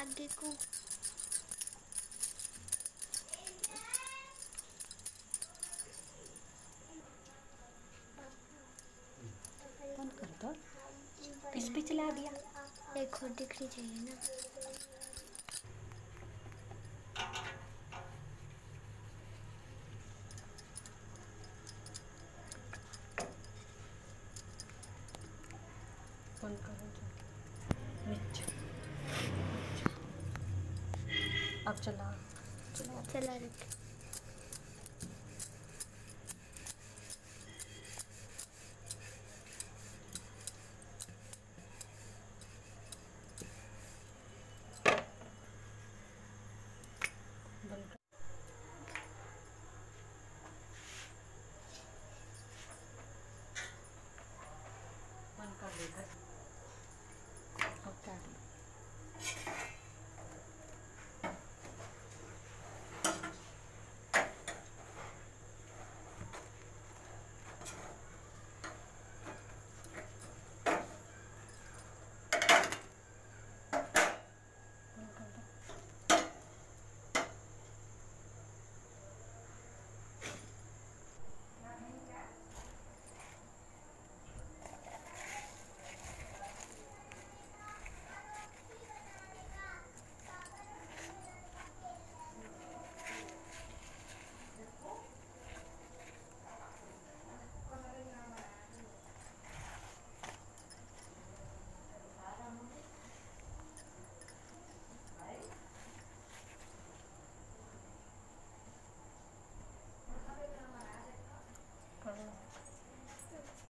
आगे को। बंद कर दो। इस पे चला दिया। एक और दिखनी चाहिए ना। बंद करो नीचे चला। चला। चला।